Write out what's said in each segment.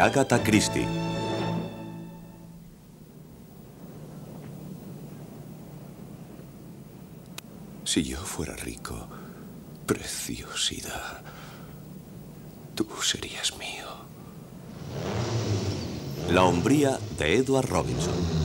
Agatha Christie. Si yo fuera rico, preciosidad, tú serías mío. La hombría de Edward Robinson.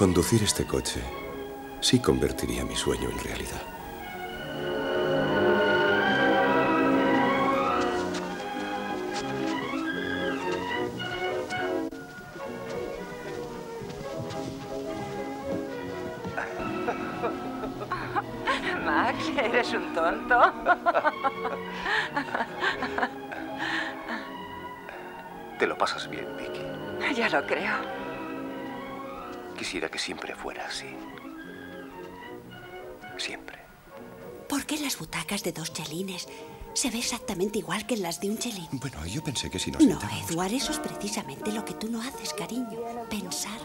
Conducir este coche sí convertiría mi sueño en realidad. Siempre. ¿Por qué las butacas de dos chelines se ve exactamente igual que en las de un chelín? Bueno, yo pensé que si nos No, sentábamos- Edward, eso es precisamente lo que tú no haces, cariño. Pensar.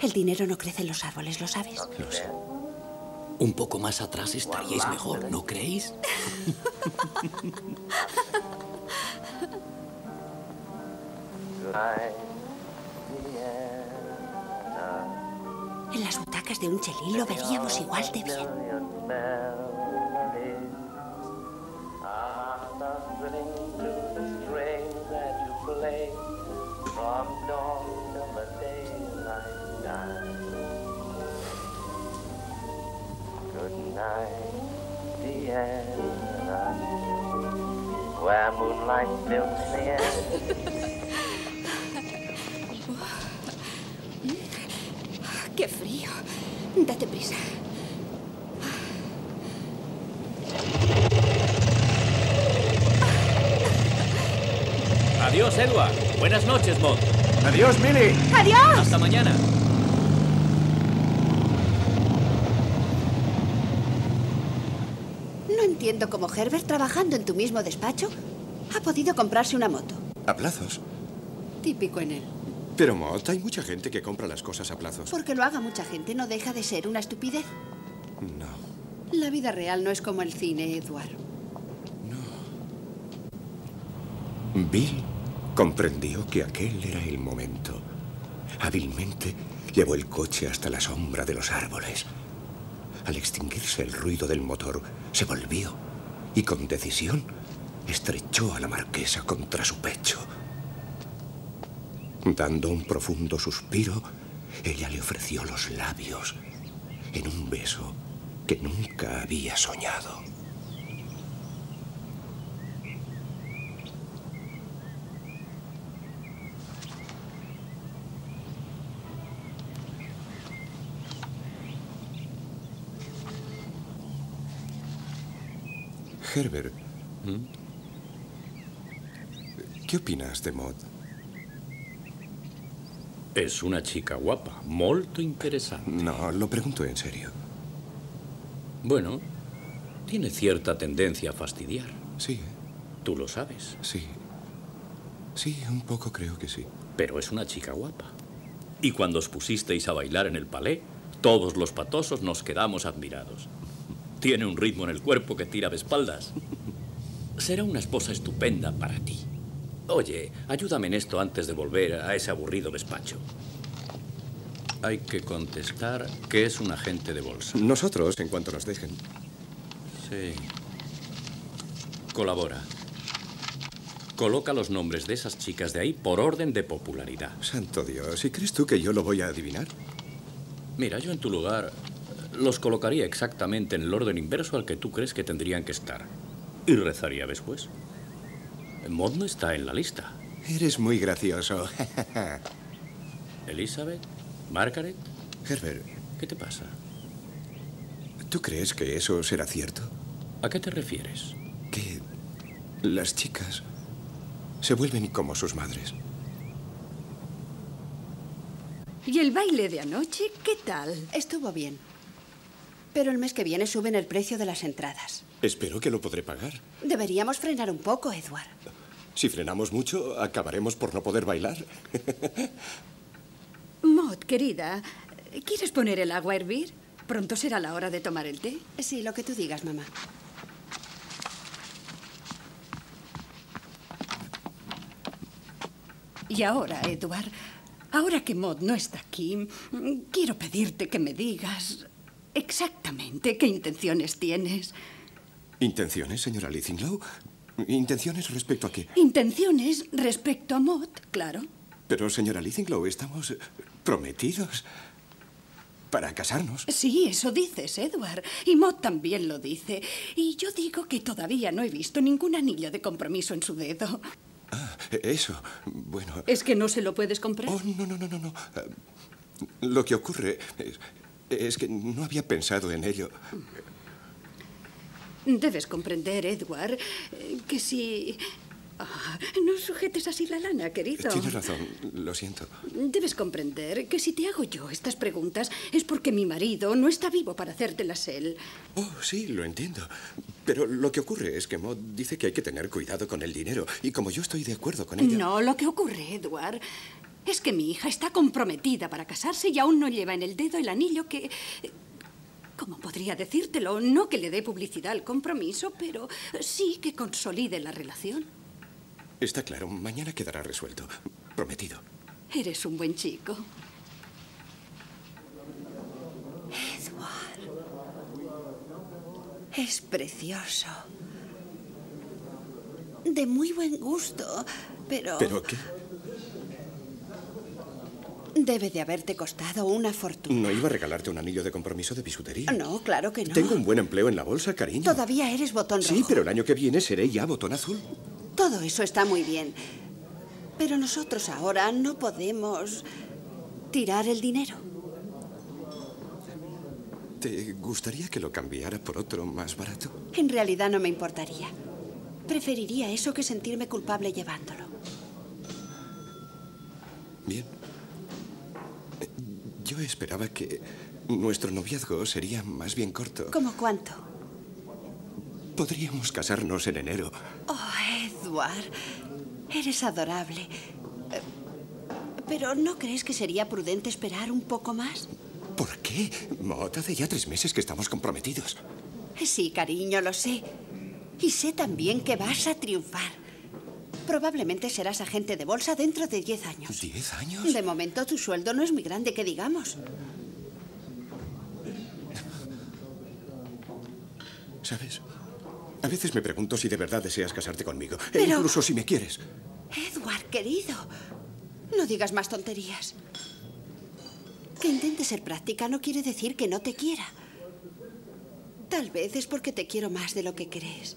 El dinero no crece en los árboles, ¿lo sabes? Lo sé. Un poco más atrás estaríais mejor, ¿no creéis? En las butacas de un chelín lo veríamos igual de bien. Where moonlight fills the air. Date prisa. Adiós, Edward. Buenas noches, Maud. Adiós, Millie. ¡Adiós! Hasta mañana. No entiendo cómo Herbert, trabajando en tu mismo despacho, ha podido comprarse una moto. A plazos. Típico en él. Pero, Mott, hay mucha gente que compra las cosas a plazos. Porque lo haga mucha gente no deja de ser una estupidez. No. La vida real no es como el cine, Edward. Bill comprendió que aquel era el momento. Hábilmente llevó el coche hasta la sombra de los árboles. Al extinguirse el ruido del motor, se volvió y con decisión estrechó a la marquesa contra su pecho. Dando un profundo suspiro, ella le ofreció los labios en un beso que nunca había soñado. Herbert, ¿qué opinas de Maud? Es una chica guapa, molto interesante. No, lo pregunto en serio. Bueno, tiene cierta tendencia a fastidiar. Sí, Tú lo sabes. sí. Sí, un poco creo que sí. Pero es una chica guapa. Y cuando os pusisteis a bailar en el palé, todos los patosos nos quedamos admirados. Tiene un ritmo en el cuerpo que tira de espaldas. Será una esposa estupenda para ti. Oye, ayúdame en esto antes de volver a ese aburrido despacho. Hay que contestar que es un agente de bolsa. Nosotros, en cuanto nos dejen. Sí. Colabora. Coloca los nombres de esas chicas de ahí por orden de popularidad. Santo Dios, ¿y crees tú que yo lo voy a adivinar? Mira, yo en tu lugar los colocaría exactamente en el orden inverso al que tú crees que tendrían que estar. Y rezaría después. Maud no está en la lista. Eres muy gracioso. Elizabeth, Margaret, Herbert, ¿qué te pasa? ¿tú crees que eso será cierto? ¿A qué te refieres? Que las chicas se vuelven como sus madres. ¿Y el baile de anoche qué tal? Estuvo bien. Pero el mes que viene suben el precio de las entradas. Espero que lo podré pagar. Deberíamos frenar un poco, Edward. Si frenamos mucho, acabaremos por no poder bailar. Maud, querida, ¿quieres poner el agua a hervir? Pronto será la hora de tomar el té. Sí, lo que tú digas, mamá. Y ahora, Edward, ahora que Maud no está aquí, quiero pedirte que me digas exactamente qué intenciones tienes. ¿Intenciones, señora Lithinglow? ¿Intenciones respecto a qué? Intenciones respecto a Maud, claro. Pero, señora Lithinglow, estamos prometidos para casarnos. Sí, eso dices, Edward. Y Maud también lo dice. Y yo digo que todavía no he visto ningún anillo de compromiso en su dedo. Ah, eso. Bueno. ¿Es que no se lo puedes comprar? Oh, no, no, no, no, no. Ah, Lo que ocurre es, es que no había pensado en ello. Debes comprender, Edward, eh, que si... Ah, no sujetes así la lana, querido. Tienes razón, lo siento. Debes comprender que si te hago yo estas preguntas es porque mi marido no está vivo para hacértelas él. Oh, sí, lo entiendo. Pero lo que ocurre es que Maud dice que hay que tener cuidado con el dinero. Y como yo estoy de acuerdo con ella... No, lo que ocurre, Edward, es que mi hija está comprometida para casarse y aún no lleva en el dedo el anillo que... ¿Cómo podría decírtelo? No que le dé publicidad al compromiso, pero sí que consolide la relación. Está claro, mañana quedará resuelto. Prometido. Eres un buen chico. Es precioso. De muy buen gusto, pero... ¿Pero qué? Debe de haberte costado una fortuna. No iba a regalarte un anillo de compromiso de bisutería. No, claro que no. Tengo un buen empleo en la bolsa, cariño. Todavía eres botón rojo. Sí, pero el año que viene seré ya botón azul. Todo eso está muy bien. Pero nosotros ahora no podemos tirar el dinero. ¿Te gustaría que lo cambiara por otro más barato? En realidad no me importaría. Preferiría eso que sentirme culpable llevándolo. Bien. Yo esperaba que nuestro noviazgo sería más bien corto. ¿Cómo cuánto? Podríamos casarnos en enero. Oh, Edward, eres adorable. Eh, Pero ¿no crees que sería prudente esperar un poco más? ¿Por qué? Mot, hace ya tres meses que estamos comprometidos. Sí, cariño, lo sé. Y sé también que vas a triunfar. Probablemente serás agente de bolsa dentro de 10 años. ¿Diez años? De momento tu sueldo no es muy grande, que digamos. ¿Sabes? A veces me pregunto si de verdad deseas casarte conmigo. E incluso si me quieres. Edward, querido, no digas más tonterías. Que intente ser práctica no quiere decir que no te quiera. Tal vez es porque te quiero más de lo que crees.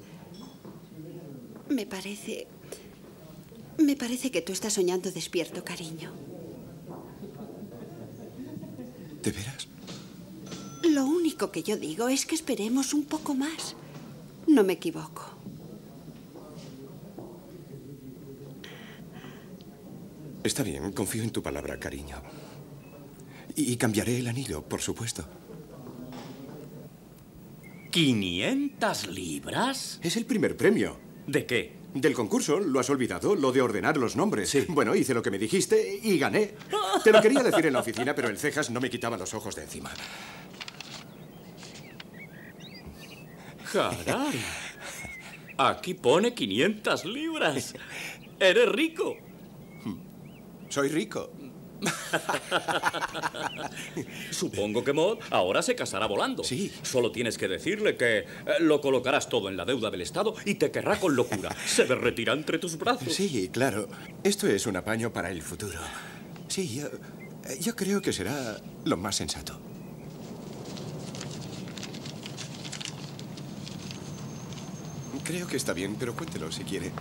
Me parece... Me parece que tú estás soñando despierto, cariño. ¿De veras? Lo único que yo digo es que esperemos un poco más. No me equivoco. Está bien, confío en tu palabra, cariño. Y, cambiaré el anillo, por supuesto. ¿500 libras? Es el primer premio. ¿De qué? Del concurso, ¿lo has olvidado? Lo de ordenar los nombres. Sí. Bueno, hice lo que me dijiste y gané. Te lo quería decir en la oficina, pero el cejas no me quitaba los ojos de encima. Caray. Aquí pone 500 libras. Eres rico. Soy rico. Supongo que Maud ahora se casará volando. Sí. Solo tienes que decirle que eh, lo colocarás todo en la deuda del Estado y te querrá con locura. Se derretirá entre tus brazos. Sí, claro. Esto es un apaño para el futuro. Sí, yo, yo creo que será lo más sensato. Creo que está bien, pero cuéntelo si quiere.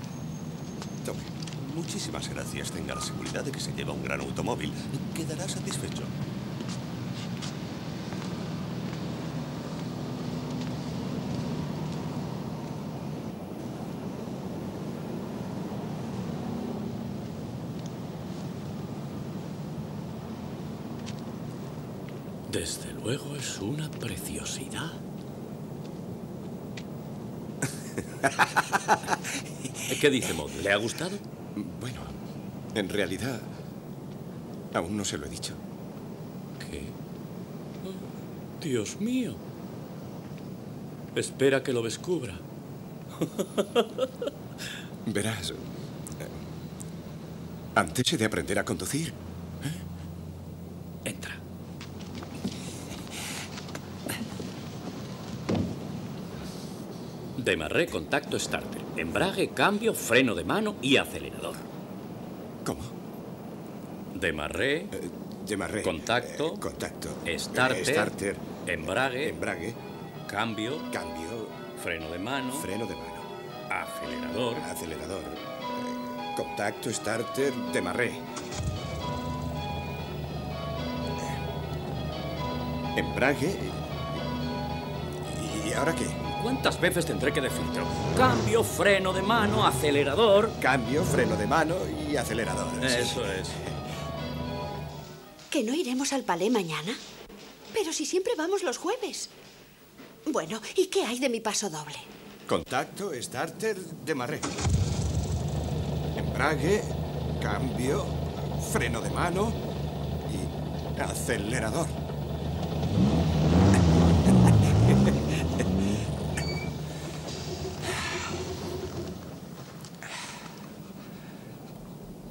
Tome. Muchísimas gracias. Tenga la seguridad de que se lleva un gran automóvil. Quedará satisfecho. Desde luego es una preciosidad. ¿Qué dice Maud? ¿Le ha gustado? Bueno, en realidad, aún no se lo he dicho. ¿Qué? Oh, Dios mío. Espera que lo descubra. Verás, eh, antes he de aprender a conducir. Entra. Demarré, contacto, starter. Embrague, cambio, freno de mano y acelerador. ¿Cómo? Demarré, Eh, Demarré. Contacto. Eh, contacto. starter, Eh, starter. embrague, Embrague. cambio, Cambio. freno de mano, Freno de mano. acelerador. Acelerador. eh, Contacto, starter, demarré. Embrague. ¿Y ahora qué? ¿Cuántas veces tendré que decírtelo? Cambio, freno de mano, acelerador. Cambio, freno de mano y acelerador. sí. Eso es. ¿Que no iremos al palé mañana? Pero si siempre vamos los jueves. Bueno, ¿y qué hay de mi paso doble? Contacto, starter, demarré. Embrague, cambio, freno de mano y acelerador.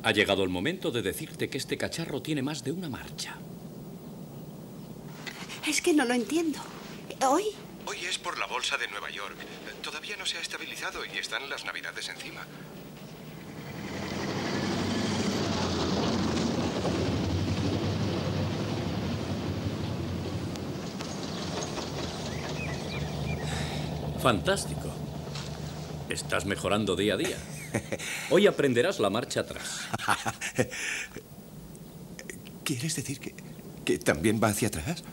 Ha llegado el momento de decirte que este cacharro tiene más de una marcha. Es que no lo entiendo. ¿Hoy? Hoy es por la bolsa de Nueva York. Todavía no se ha estabilizado y están las navidades encima. Fantástico. Estás mejorando día a día. Hoy aprenderás la marcha atrás. ¿Quieres decir que, que también va hacia atrás?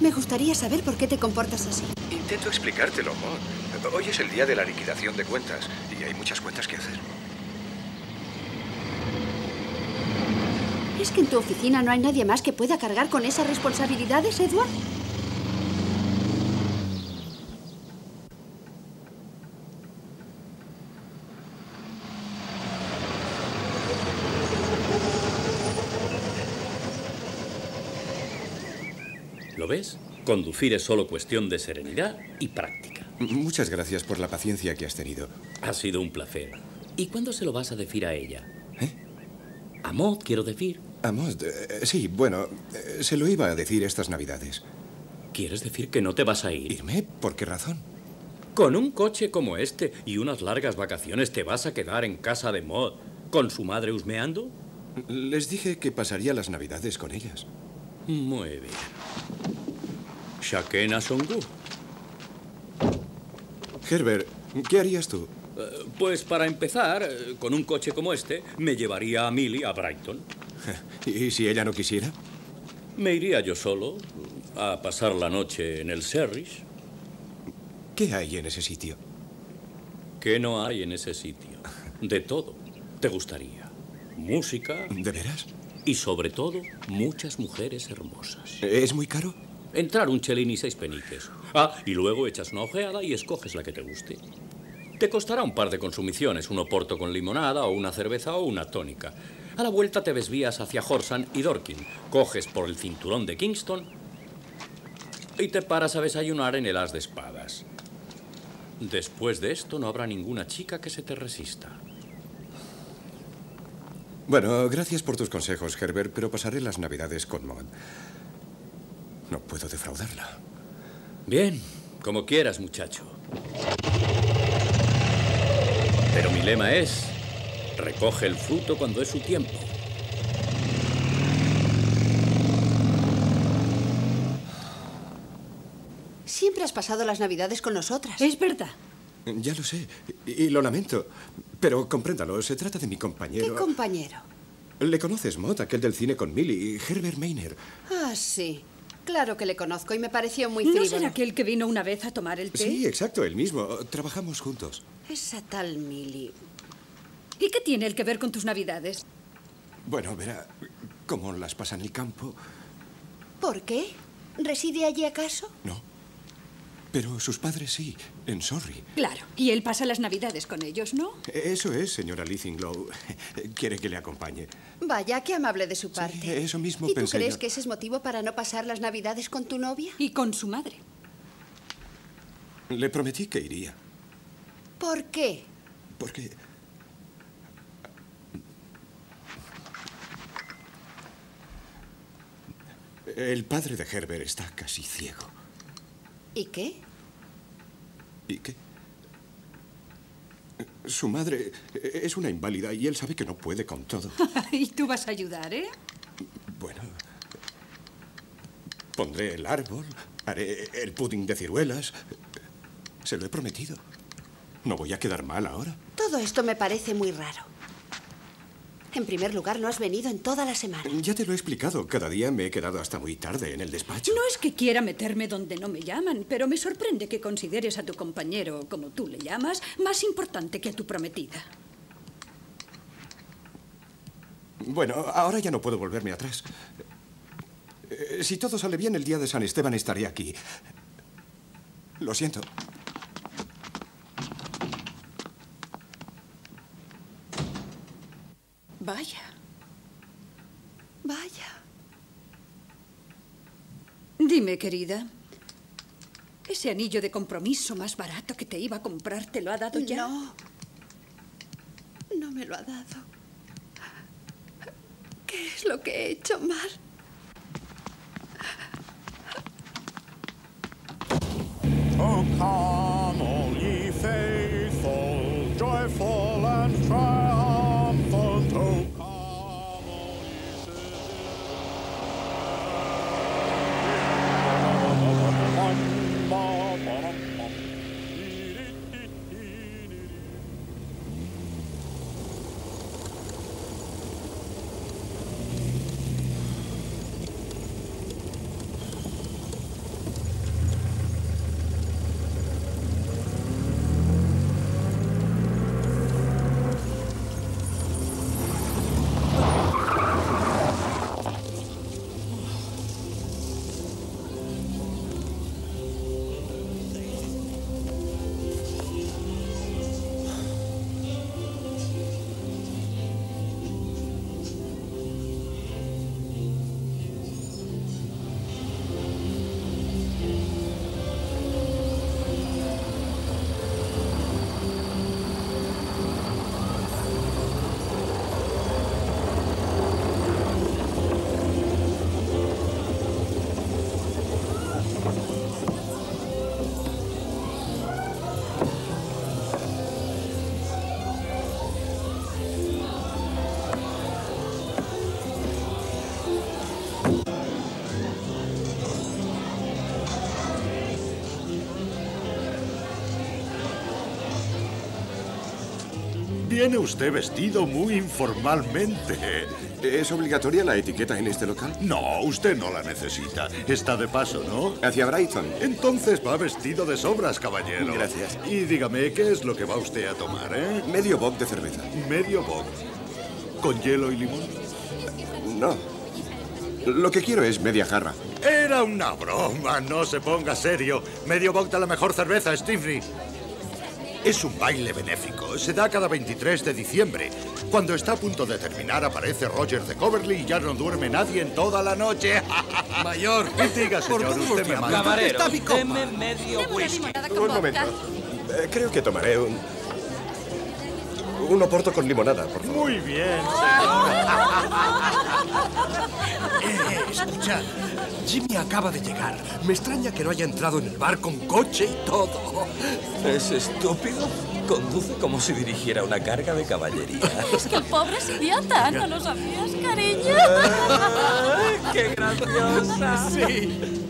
Me gustaría saber por qué te comportas así. Intento explicártelo, Maud. Hoy es el día de la liquidación de cuentas y hay muchas cuentas que hacer. ¿Es que en tu oficina no hay nadie más que pueda cargar con esas responsabilidades, Edward? ¿Lo ves? Conducir es solo cuestión de serenidad y práctica. Muchas gracias por la paciencia que has tenido. Ha sido un placer. ¿Y cuándo se lo vas a decir a ella? ¿Eh? A Maud, quiero decir. Amos, eh, sí, bueno, eh, se lo iba a decir estas navidades. ¿Quieres decir que no te vas a ir? ¿Irme? ¿Por qué razón? Con un coche como este y unas largas vacaciones te vas a quedar en casa de Maud con su madre husmeando? Les dije que pasaría las navidades con ellas. Muy bien. Shakena Songu. Herbert, ¿qué harías tú? Eh, Pues para empezar, eh, con un coche como este, me llevaría a Millie a Brighton. ¿Y si ella no quisiera? Me iría yo solo a pasar la noche en el Serrish. ¿Qué hay en ese sitio? ¿Qué no hay en ese sitio? De todo. ¿Te gustaría? Música ¿De veras? Y sobre todo muchas mujeres hermosas. ¿Es muy caro? Entrar un chelín y seis peniques. Ah, y luego echas una ojeada y escoges la que te guste. Te costará un par de consumiciones, un oporto con limonada o una cerveza o una tónica. A la vuelta te desvías hacia Horsan y Dorking, coges por el cinturón de Kingston y te paras a desayunar en el as de espadas. Después de esto no habrá ninguna chica que se te resista. Bueno, gracias por tus consejos, Herbert, pero pasaré las navidades con Maud. No puedo defraudarla. Bien, como quieras, muchacho. Pero mi lema es, recoge el fruto cuando es su tiempo. Siempre has pasado las navidades con nosotras. Es verdad. Ya lo sé, y, lo lamento. Pero compréndalo, se trata de mi ¿Qué compañero. compañero? ¿Le conoces, Maud, aquel del cine con Millie, Herbert Maynard? Ah, sí. Claro que le conozco y me pareció muy ¿No frívolo. será aquel que vino una vez a tomar el té? Sí, exacto, el mismo. Trabajamos juntos. Esa tal Millie. ¿Y qué tiene el que ver con tus navidades? Bueno, verá, como las pasa en el campo, ¿Por qué? ¿Reside allí acaso? No. Pero sus padres sí, en Sorry. Claro, y él pasa las navidades con ellos, ¿no? Eso es, señora Lithinglow. Quiere que le acompañe. Vaya, qué amable de su parte. eso mismo ¿Y tú pensé crees yo. que ese es motivo para no pasar las navidades con tu novia? Y con su madre. Le prometí que iría. ¿Por qué? Porque... El padre de Herbert está casi ciego. ¿Y qué? ¿Y qué? Su madre es una inválida y él sabe que no puede con todo. y tú vas a ayudar, ¿eh? Bueno, pondré el árbol, haré el pudding de ciruelas. Se lo he prometido. No voy a quedar mal ahora. Todo esto me parece muy raro. En primer lugar, no has venido en toda la semana. Ya te lo he explicado. Cada día me he quedado hasta muy tarde en el despacho. No es que quiera meterme donde no me llaman, pero me sorprende que consideres a tu compañero, como tú le llamas, más importante que a tu prometida. Bueno, ahora ya no puedo volverme atrás. Eh, Si todo sale bien, el día de San Esteban estaré aquí. Lo siento. Vaya. Vaya. Dime, querida. ¿Ese anillo de compromiso más barato que te iba a comprar te lo ha dado ya? No. No me lo ha dado. ¿Qué es lo que he hecho mal? Oh, come, all ye faithful, joyful Viene usted vestido muy informalmente. ¿Es obligatoria la etiqueta en este local? No, usted no la necesita. Está de paso, ¿no? Hacia Brighton. Entonces va vestido de sobras, caballero. Gracias. Y dígame, ¿qué es lo que va usted a tomar, eh? Medio bock de cerveza. Medio bock. ¿Con hielo y limón? No. Lo que quiero es media jarra. Era una broma, no se ponga serio. Medio bock de la mejor cerveza, Stevie. Es un baile benéfico. Se da cada 23 de diciembre. Cuando está a punto de terminar, aparece Roger de Coverly y ya no duerme nadie en toda la noche. Mayor, diga, por señor, todos usted me manda. ¿dónde está mi copa? deme medio whisky. Un momento. Eh, creo que tomaré un... Un oporto con limonada, por favor. Muy bien, Eh, eh, escucha, Jimmy acaba de llegar. Me extraña que no haya entrado en el bar con coche y todo. Es estúpido. Conduce como si dirigiera una carga de caballería. Es que el pobre es idiota, ¿no lo sabías, cariño? ¡Qué graciosa! Sí.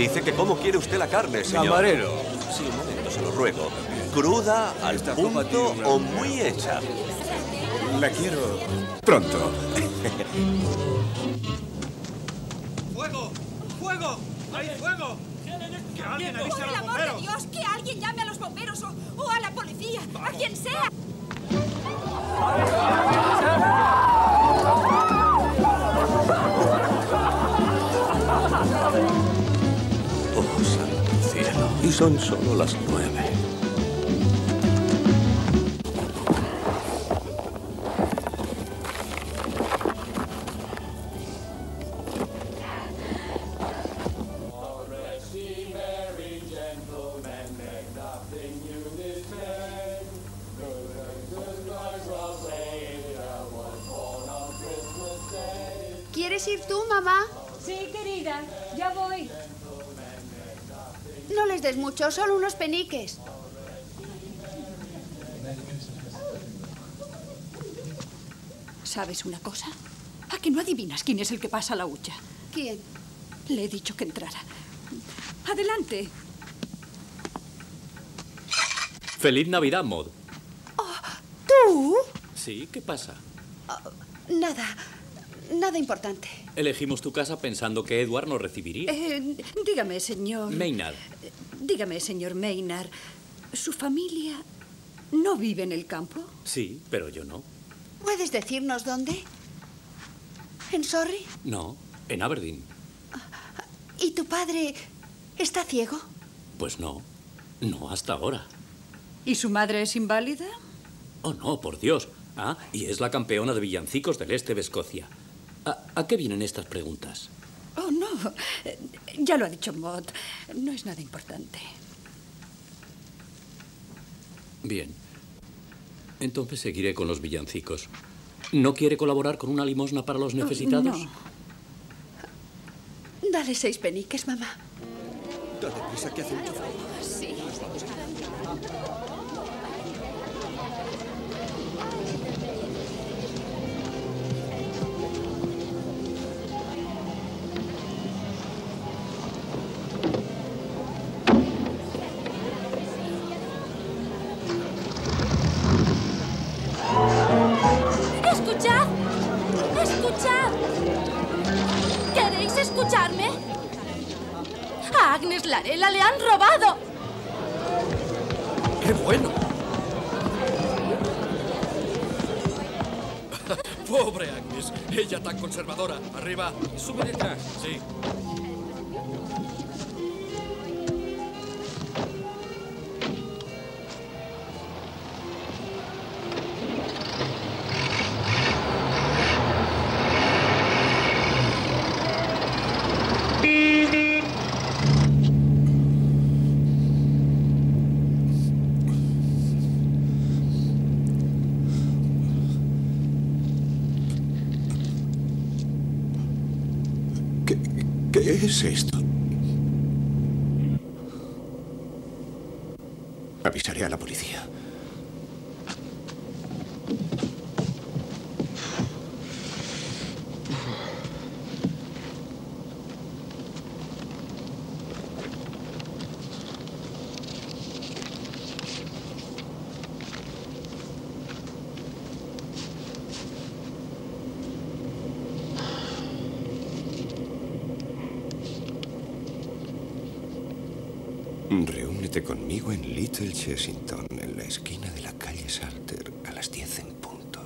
Dice que cómo quiere usted la carne, señor. Camarero. Sí, un momento, se lo ruego. ¿Cruda, al punto o muy hecha? La quiero pronto. ¡Fuego! ¡Fuego! ¡Hay fuego! ¡Que alguien avise Por a el los amor de! Dios, que alguien llame a los bomberos o, o a la policía, a quien sea. Son solo las nueve. Peniques. ¿Sabes una cosa? ¿A que no adivinas quién es el que pasa la hucha? ¿Quién? Le he dicho que entrara. Adelante. Feliz Navidad, Maud. ¿Tú? Sí, ¿qué pasa? Nada. Nada importante. Elegimos tu casa pensando que Edward nos recibiría. Eh, dígame, señor. Maynard. Dígame, señor Maynard. ¿Su familia no vive en el campo? Sí, pero yo no. ¿Puedes decirnos dónde? ¿En Sorry? No, en Aberdeen. ¿Y tu padre está ciego? Pues no. No hasta ahora. ¿Y su madre es inválida? Oh, no, por Dios. Ah, y es la campeona de villancicos del este de Escocia. ¿A, a qué vienen estas preguntas? Oh, no. Ya lo ha dicho Maud. No es nada importante. Bien. Entonces seguiré con los villancicos. ¿No quiere colaborar con una limosna para los necesitados? no. Dale seis peniques, mamá. Date prisa que hace mucho frío. Sí. ¿Qué es esto? Avisaré a la policía. Reúnete conmigo en Little Chessington, en la esquina de la calle Salter, a las 10 en punto.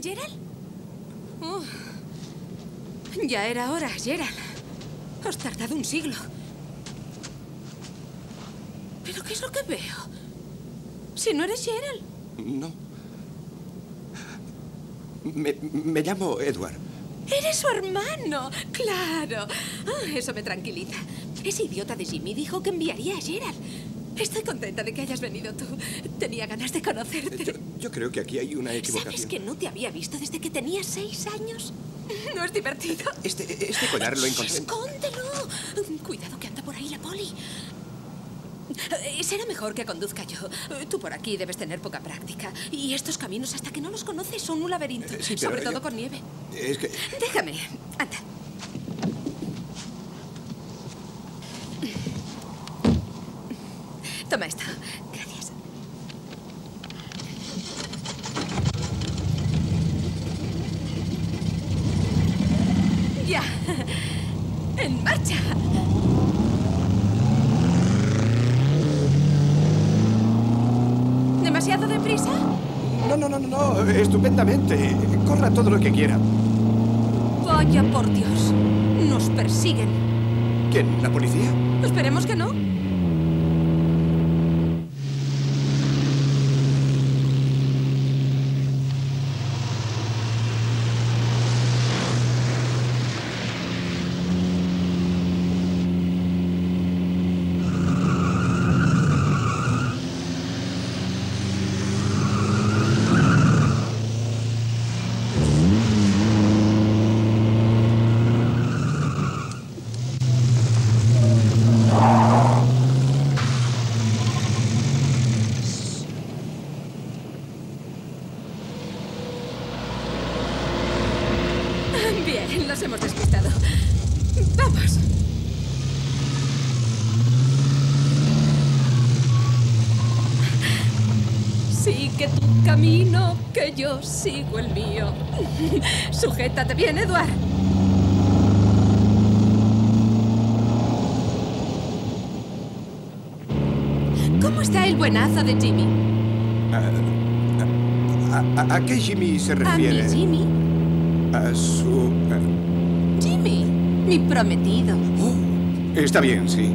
¿Gerald? Oh, ya era hora, Gerald. Has tardado un siglo. ¿Pero qué es lo que veo? Si no eres Gerald. No. Me, me llamo Edward. Eres su hermano, claro. Ah, eso me tranquiliza. Ese idiota de Jimmy dijo que enviaría a Gerald. Estoy contenta de que hayas venido tú. Tenía ganas de conocerte. Yo creo que aquí hay una ¿Sabes equivocación. que no te había visto desde que tenías seis años? ¿No es divertido? Este, este collar lo encontré. ¡Escóndelo! Cuidado que anda por ahí la poli. Eh, Será mejor que conduzca yo. Eh, Tú por aquí debes tener poca práctica. Y estos caminos, hasta que no los conoces, son un laberinto. sí, pero sobre todo yo- con nieve. Es que... Déjame. Anda. Toma esto. Gracias. Ya. En marcha. ¿Demasiado deprisa? No, no, no, no, no, estupendamente. Corra todo lo que quiera. Vaya por Dios. Nos persiguen. ¿Quién? ¿La policía? Esperemos que no. Bien, los hemos despistado. Vamos. Sigue tu camino, que yo sigo el mío. Sujétate bien, Edward. ¿Cómo está el buenazo de Jimmy? ¿A, a- a qué Jimmy se ¿A mi refiere? Jimmy? A su... Mi prometido. eh, está bien, sí.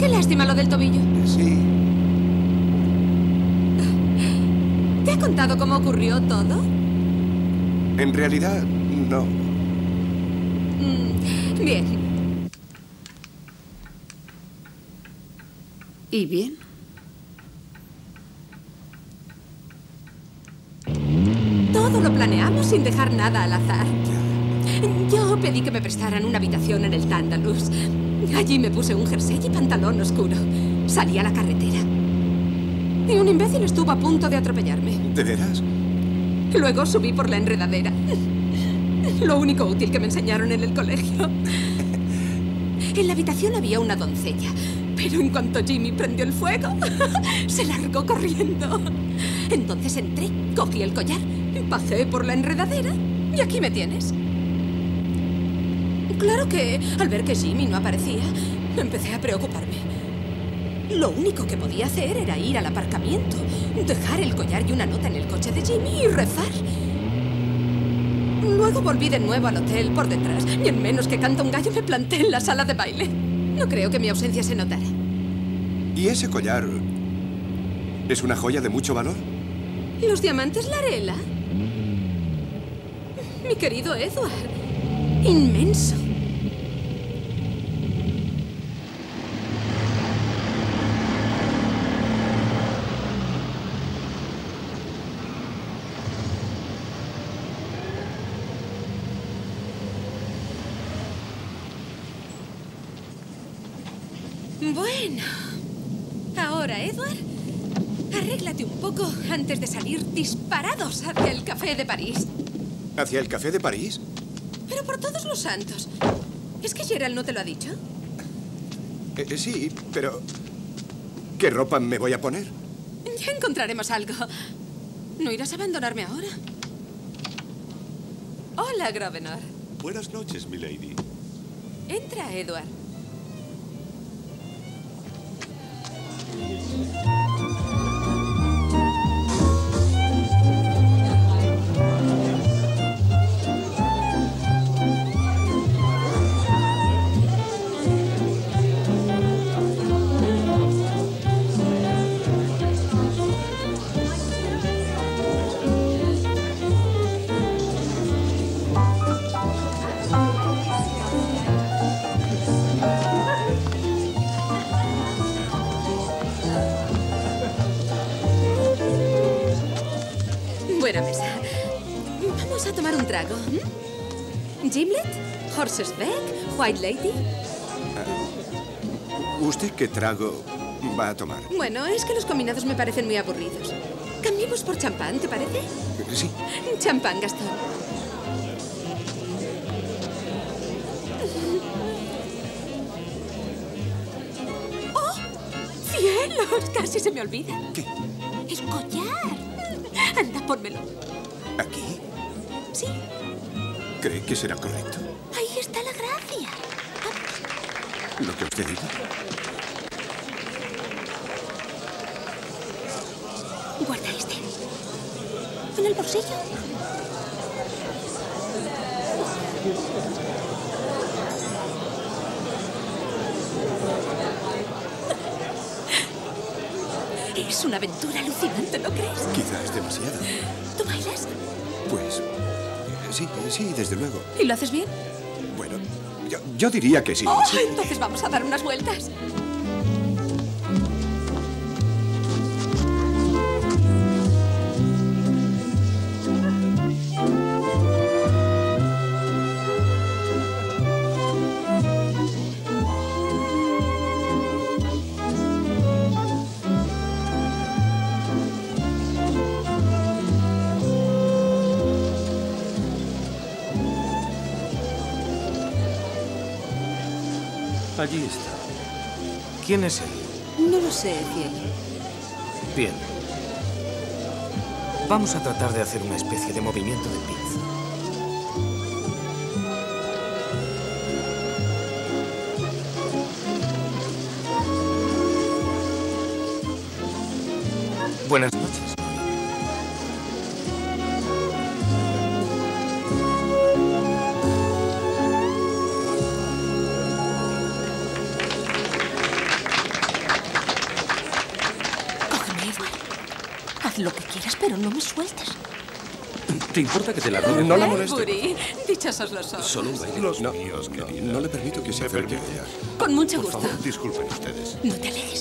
Qué lástima lo del tobillo. Sí. ¿Te ha contado cómo ocurrió todo? En realidad, no. Mm, bien. ¿Y bien? Todo lo planeamos sin dejar nada al azar. Yo pedí que me prestaran una habitación en el Tándalus. Allí me puse un jersey y pantalón oscuro. Salí a la carretera. Y un imbécil estuvo a punto de atropellarme. ¿De veras? Luego subí por la enredadera. Lo único útil que me enseñaron en el colegio. En la habitación había una doncella, pero en cuanto Jimmy prendió el fuego, se largó corriendo. Entonces entré, cogí el collar, bajé por la enredadera y aquí me tienes. Claro que al ver que Jimmy no aparecía, empecé a preocuparme. Lo único que podía hacer era ir al aparcamiento, dejar el collar y una nota en el coche de Jimmy y rezar. Luego volví de nuevo al hotel por detrás y en menos que canta un gallo me planté en la sala de baile. No creo que mi ausencia se notara. ¿Y ese collar es una joya de mucho valor? ¿Los diamantes Larela? Mi querido Edward. Inmenso. Bueno. Ahora, Edward, arréglate un poco antes de salir disparados hacia el Café de París. ¿Hacia el Café de París? Pero por todos los santos. ¿Es que Gerald no te lo ha dicho? Eh, eh, sí, pero... ¿Qué ropa me voy a poner? Ya encontraremos algo. ¿No irás a abandonarme ahora? Hola, Grovenor. Buenas noches, milady. Entra, Edward. Vamos a ¿Gimlet? ¿Horse's Beck? ¿White Lady? ¿Usted qué trago va a tomar? Bueno, es que los combinados me parecen muy aburridos. Cambiemos por champán, ¿te parece? Sí. Champán, Gastón. ¡Oh! ¡Cielos! Casi se me olvida. ¿Qué? El collar. Anda, pónmelo. ¿Aquí? Sí, ¿Cree que será correcto? ahí está la gracia. Lo que usted diga. Guarda este. ¿En el bolsillo? Es una aventura alucinante, ¿no crees? Quizás demasiado. ¿Tú bailas? Pues. Sí, sí, desde luego. ¿Y lo haces bien? Bueno, yo, yo diría que sí. Oh, sí. entonces vamos a dar unas vueltas. Allí está. ¿Quién es él? No lo sé, cielo. Bien. Vamos a tratar de hacer una especie de movimiento de pinza. Buenas ¿Te importa que te la robe? No la moleste. Dichosos los ojos. Solo un baile. Los No, míos, no, no le permito que se acerque a ella. Con mucho Por gusto. favor, disculpen ustedes. No te alejes.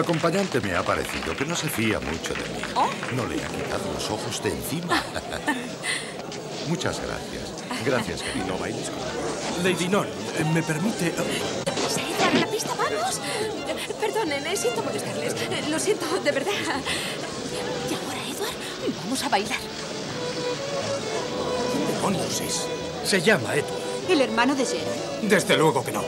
Acompañante me ha parecido que no se fía mucho de mí. Oh. No le ha quitado los ojos de encima. Muchas gracias. Gracias, querido. No bailes con Lady Nor, eh, ¿me permite...? ¡Prisa, Edward, a la pista, vamos! Perdonen, eh, siento molestarles. Eh, Lo siento, de verdad. Y ahora, Edward, vamos a bailar. demonios es? Se llama Edward. ¿El hermano de Gerald? Desde luego que no.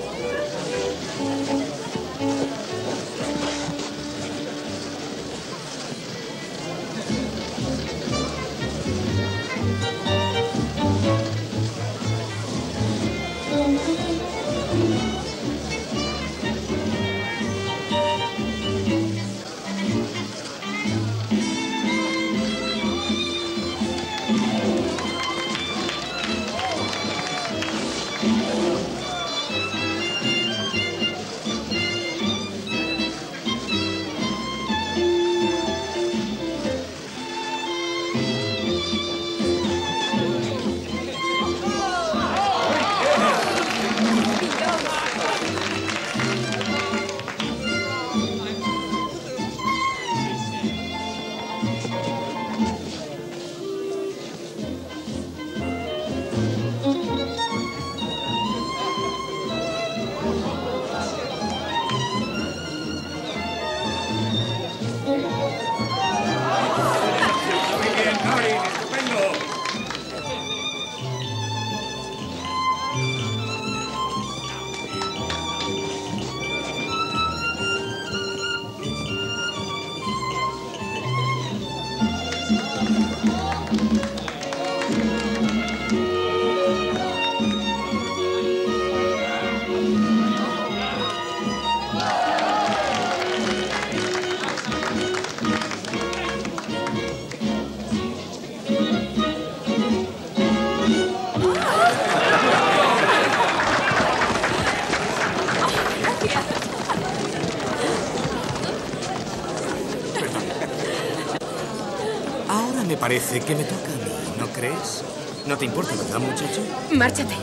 Parece que me toca a mí, ¿no crees? No te importa, ¿verdad, muchacho? Márchate.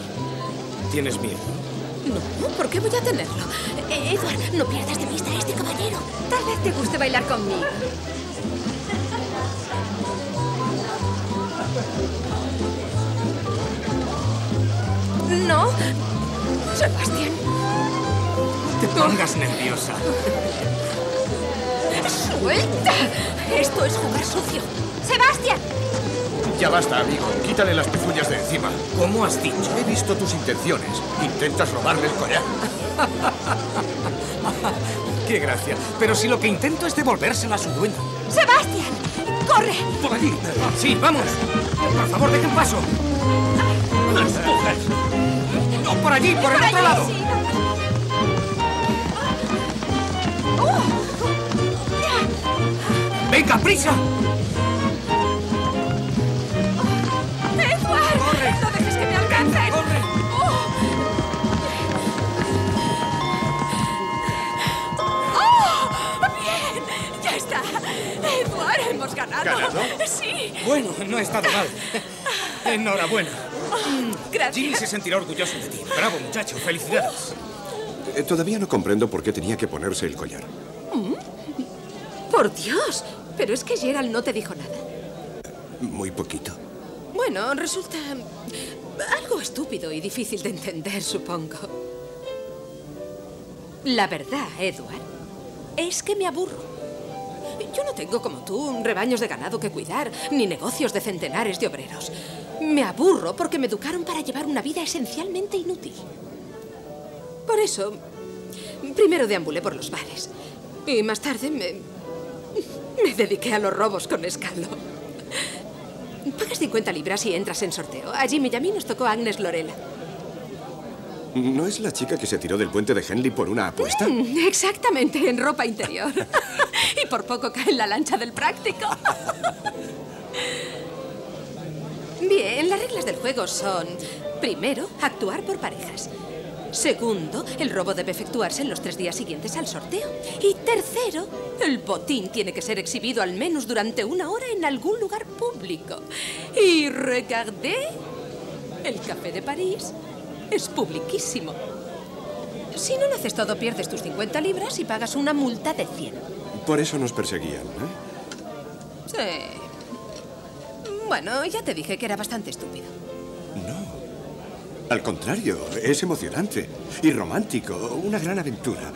¿Tienes miedo? No, ¿por qué voy a tenerlo? Eh, Edward, no pierdas de vista a este caballero. Tal vez te guste bailar conmigo. No. Sebastián. Te pongas nerviosa. ¡Suelta! Esto es jugar sucio. ¡Sebastián! Ya basta, amigo. Quítale las pezuñas de encima. ¿Cómo has dicho? He visto tus intenciones. Intentas robarle el collar. Qué gracia. Pero si lo que intento es devolvérsela a su dueño. ¡Sebastián! ¡Corre! Por allí. Sí, vamos. Por favor, dejen paso. No, por allí, por el otro lado. ¡Venga, prisa! ¡No dejes que me alcancen! ¡Oh! ¡Bien! ¡Ya está! ¡Edward, hemos ganado! ¿Ganado? ¡Sí! Bueno, no ha estado mal. Enhorabuena. Gracias. Jimmy se sentirá orgulloso de ti. Bravo, muchacho. Felicidades. Eh, Todavía no comprendo por qué tenía que ponerse el collar. Mm. ¡Por Dios! Pero es que Gerald no te dijo nada. Muy poquito. Bueno, resulta algo estúpido y difícil de entender, supongo. La verdad, Edward, es que me aburro. Yo no tengo como tú rebaños de ganado que cuidar, ni negocios de centenares de obreros. Me aburro porque me educaron para llevar una vida esencialmente inútil. Por eso, primero deambulé por los bares. Y más tarde me, me dediqué a los robos con escalo. Pagas 50 libras y entras en sorteo. A Jimmy y a mí nos tocó Agnes Lorela. ¿No es la chica que se tiró del puente de Henley por una apuesta? Mm, exactamente, en ropa interior. y por poco cae en la lancha del práctico. Bien, las reglas del juego son, primero, actuar por parejas. Segundo, el robo debe efectuarse en los tres días siguientes al sorteo. Y tercero, el botín tiene que ser exhibido al menos durante una hora en algún lugar público. Y regardé, el Café de París es publiquísimo. Si no lo haces todo, pierdes tus 50 libras y pagas una multa de 100. Por eso nos perseguían, ¿eh? Sí. Bueno, ya te dije que era bastante estúpido. Al contrario, es emocionante y romántico, una gran aventura.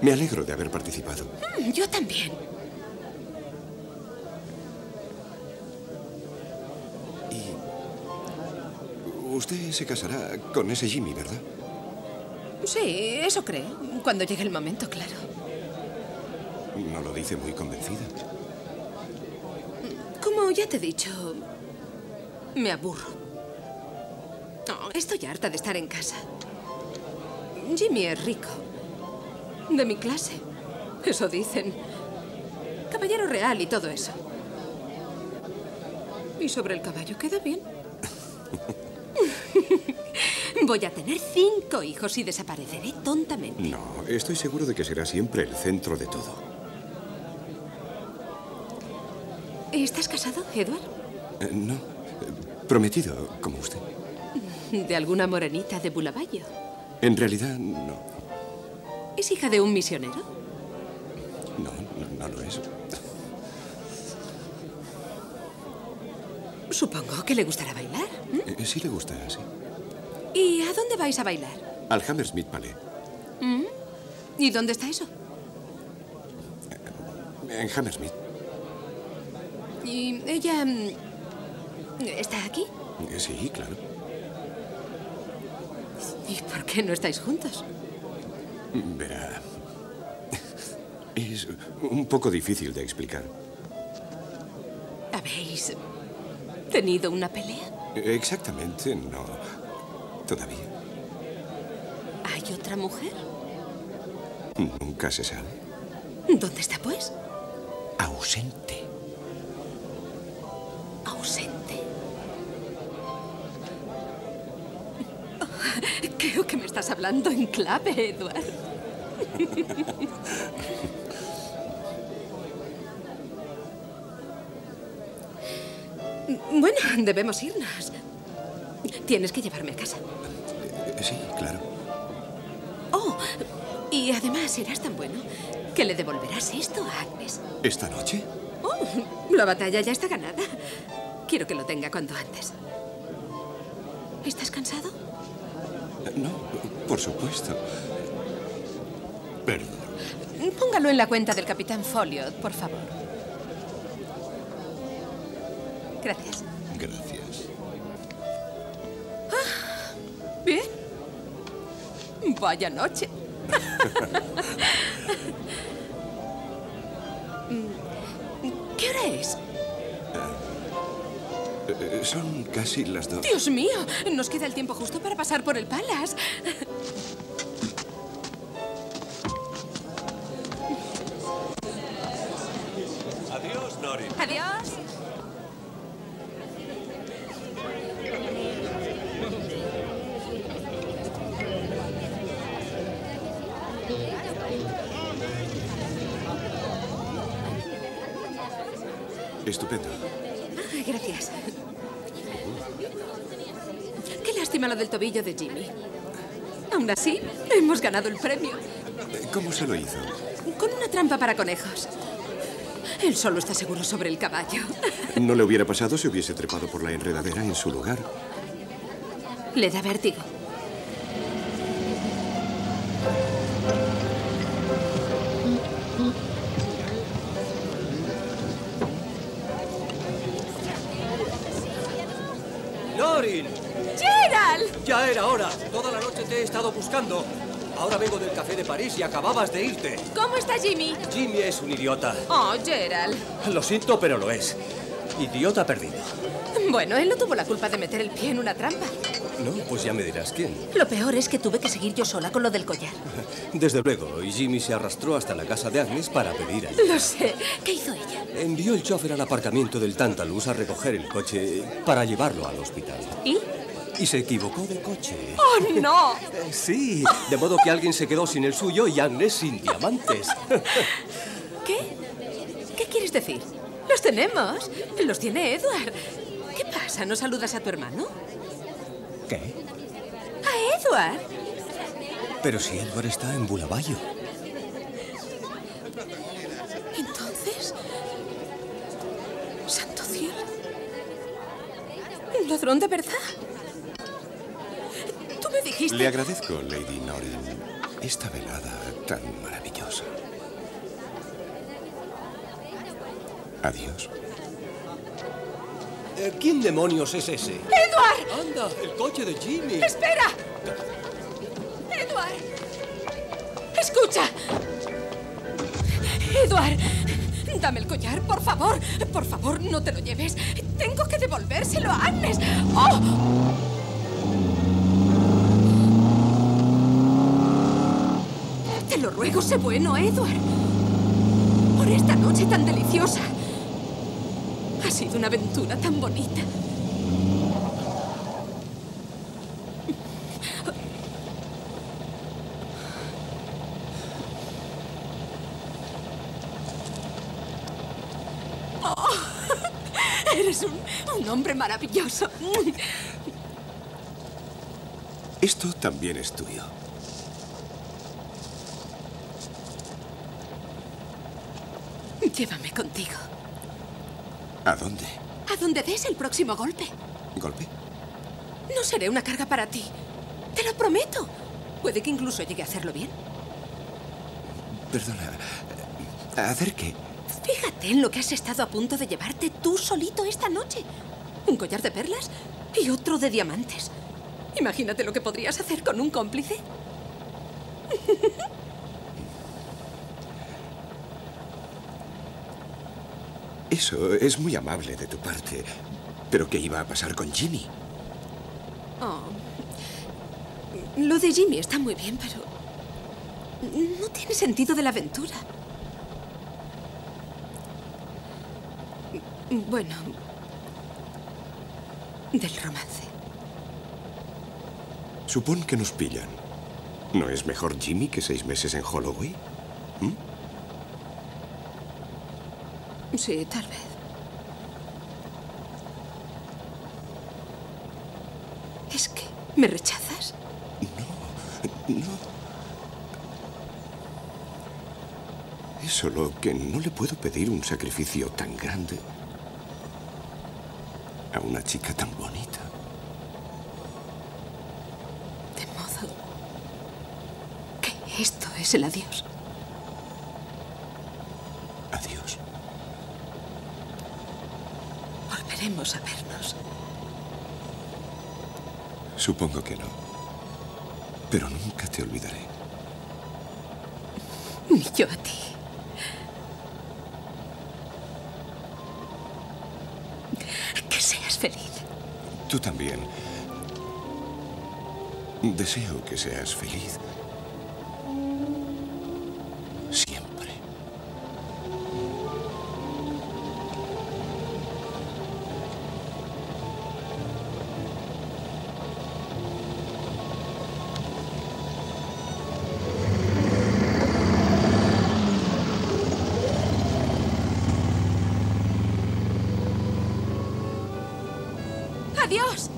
Me alegro de haber participado. Mm, yo también. Usted se casará con ese Jimmy, ¿verdad? Sí, eso creo. Cuando llegue el momento, claro. No lo dice muy convencida. Como ya te he dicho, me aburro. Estoy harta de estar en casa. Jimmy es rico. De mi clase. Eso dicen. Caballero real y todo eso. Y sobre el caballo queda bien. Voy a tener cinco hijos y desapareceré tontamente. No, estoy seguro de que será siempre el centro de todo. ¿Estás casado, Edward? Eh, no, prometido, como usted. ¿De alguna morenita de Bulavallo? En realidad, no. ¿Es hija de un misionero? No, no, no lo es. Supongo que le gustará bailar. Eh, sí le gusta, sí. ¿Y a dónde vais a bailar? Al Hammersmith Palais. ¿Y dónde está eso? En Hammersmith. ¿Y ella mm, está aquí? Eh, Sí, claro. ¿Y por qué no estáis juntos? Verá. Es un poco difícil de explicar. ¿Habéis tenido una pelea? Exactamente, no. Todavía. ¿Hay otra mujer? Nunca se sabe. ¿Dónde está, pues? Ausente. Ausente. estás hablando en clave, Edward. Bueno, debemos irnos. Tienes que llevarme a casa. Eh, sí, claro. Oh, y además serás tan bueno que le devolverás esto a Agnes. ¿Esta noche? Oh, la batalla ya está ganada. Quiero que lo tenga cuanto antes. ¿Estás cansado? No, por supuesto. Perdón. Póngalo en la cuenta del capitán Folliot, por favor. Gracias. Gracias. Bien. Vaya noche. Son casi las dos. Dios mío, nos queda el tiempo justo para pasar por el Palace. Adiós, Nori. Adiós. Estupendo. Gracias. Lo del tobillo de Jimmy. Aún así, hemos ganado el premio. ¿Cómo se lo hizo? Con una trampa para conejos. Él solo está seguro sobre el caballo. No le hubiera pasado si hubiese trepado por la enredadera en su lugar. Le da vértigo. Era hora. Toda la noche te he estado buscando. Ahora vengo del café de París y acababas de irte. ¿Cómo está Jimmy? Jimmy es un idiota. Oh, Gerald. Lo siento, pero lo es. Idiota perdido. Bueno, él no tuvo la culpa de meter el pie en una trampa. No, pues ya me dirás quién. Lo peor es que tuve que seguir yo sola con lo del collar. Desde luego, y Jimmy se arrastró hasta la casa de Agnes para pedir ayuda. Lo sé. ¿Qué hizo ella? Envió el chofer al aparcamiento del Tantalus a recoger el coche para llevarlo al hospital. ¿Y? Y se equivocó de coche. ¡Oh, no! Sí, de modo que alguien se quedó sin el suyo y Agnes sin diamantes. ¿Qué? ¿Qué quieres decir? Los tenemos. Los tiene Edward. ¿Qué pasa? ¿No saludas a tu hermano? ¿Qué? ¿A Edward? Pero si Edward está en Bulabayo. Entonces... ¡Santo cielo! ¿Un ladrón de verdad? Dijiste... Le agradezco, Lady Noren, esta velada tan maravillosa. Adiós. Eh, ¿Quién demonios es ese? ¡Edward! ¡Anda! ¡El coche de Jimmy! ¡Espera! ¡Edward! ¡Escucha! ¡Edward! Dame el collar, por favor. Por favor, no te lo lleves. Tengo que devolvérselo a Agnes. ¡Oh! Lo ruego, sé bueno, Edward. Por esta noche tan deliciosa. Ha sido una aventura tan bonita. Oh, eres un, un hombre maravilloso. Esto también es tuyo. Llévame contigo. ¿A dónde? A donde des el próximo golpe. ¿Golpe? No seré una carga para ti. Te lo prometo. Puede que incluso llegue a hacerlo bien. Perdona. ¿Hacer qué? Fíjate en lo que has estado a punto de llevarte tú solito esta noche. Un collar de perlas y otro de diamantes. Imagínate lo que podrías hacer con un cómplice. Eso es muy amable de tu parte. ¿Pero qué iba a pasar con Jimmy? Oh. Lo de Jimmy está muy bien, pero no tiene sentido de la aventura. Bueno, del romance. Supón que nos pillan. ¿No es mejor Jimmy que seis meses en Holloway? Sí, tal vez. ¿Es que me rechazas? No, no. Es solo que no le puedo pedir un sacrificio tan grande a una chica tan bonita. De modo que esto es el adiós. Volveremos a vernos. Supongo que no. Pero nunca te olvidaré. Ni yo a ti. Que seas feliz. Tú también. Deseo que seas feliz. ¡Adiós!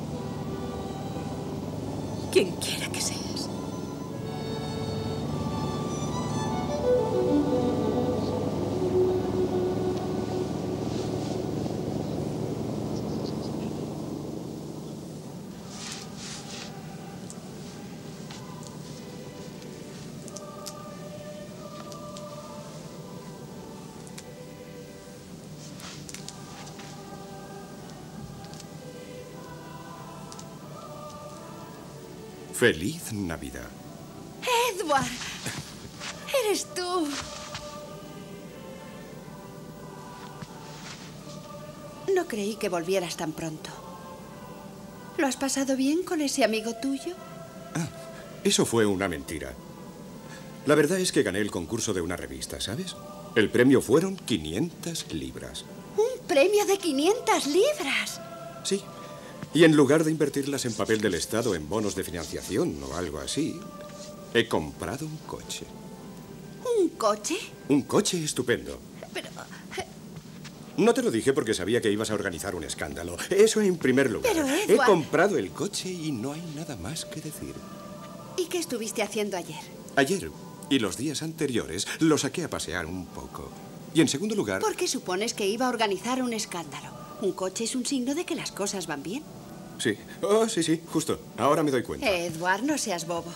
Feliz Navidad. Edward, eres tú. No creí que volvieras tan pronto. ¿Lo has pasado bien con ese amigo tuyo? Eso fue una mentira. La verdad es que gané el concurso de una revista, ¿sabes? El premio fueron 500 libras. Un premio de 500 libras. Sí. Y en lugar de invertirlas en papel del Estado, en bonos de financiación o algo así, he comprado un coche. ¿Un coche? Un coche estupendo. Pero... No te lo dije porque sabía que ibas a organizar un escándalo. Eso en primer lugar. Pero, He Edward- comprado el coche y no hay nada más que decir. ¿Y qué estuviste haciendo ayer? Ayer y los días anteriores lo saqué a pasear un poco. Y en segundo lugar, ¿Por qué supones que iba a organizar un escándalo? Un coche es un signo de que las cosas van bien. Sí. Oh, sí, sí, justo. Ahora me doy cuenta. Edward, no seas bobo.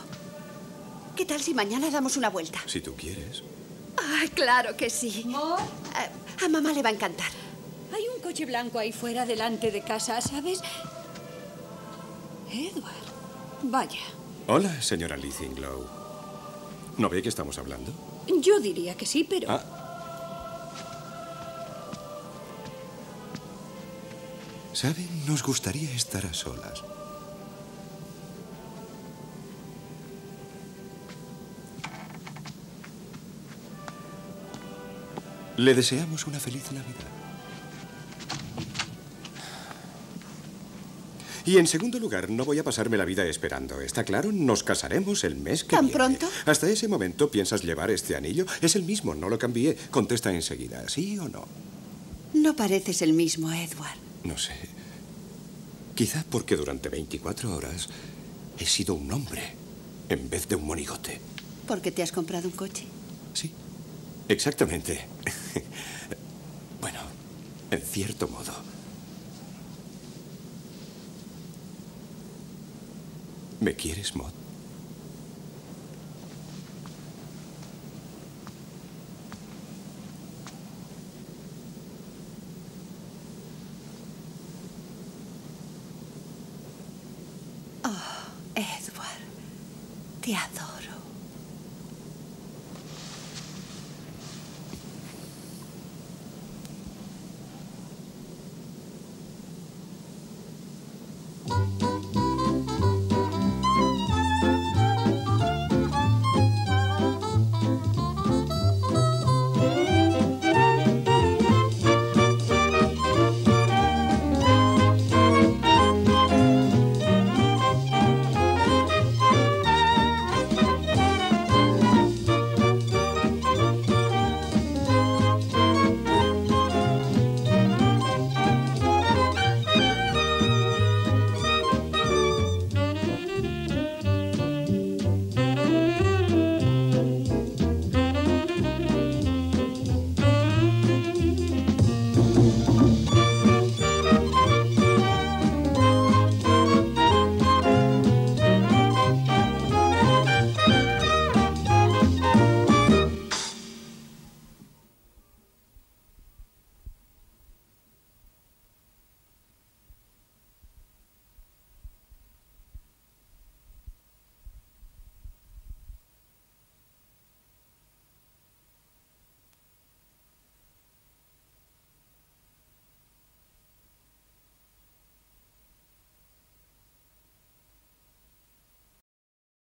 ¿Qué tal si mañana damos una vuelta? Si tú quieres. Ah, claro que sí. Ah, a mamá le va a encantar. Hay un coche blanco ahí fuera delante de casa, ¿sabes? Edward. Vaya, Hola, señora Lithinglow. ¿No ve que estamos hablando? yo diría que sí, pero... Ah. ¿Saben? Nos gustaría estar a solas. Le deseamos una feliz Navidad. Y en segundo lugar, no voy a pasarme la vida esperando. ¿Está claro? Nos casaremos el mes que ¿Tan viene. pronto? Hasta ese momento, ¿piensas llevar este anillo? Es el mismo, no lo cambié. Contesta enseguida, ¿sí o no? No pareces el mismo, Edward. No sé. Quizá porque durante 24 horas he sido un hombre en vez de un monigote. ¿Por qué te has comprado un coche? Exactamente. bueno, en cierto modo. ¿Me quieres, Maud? Edward, te adoro.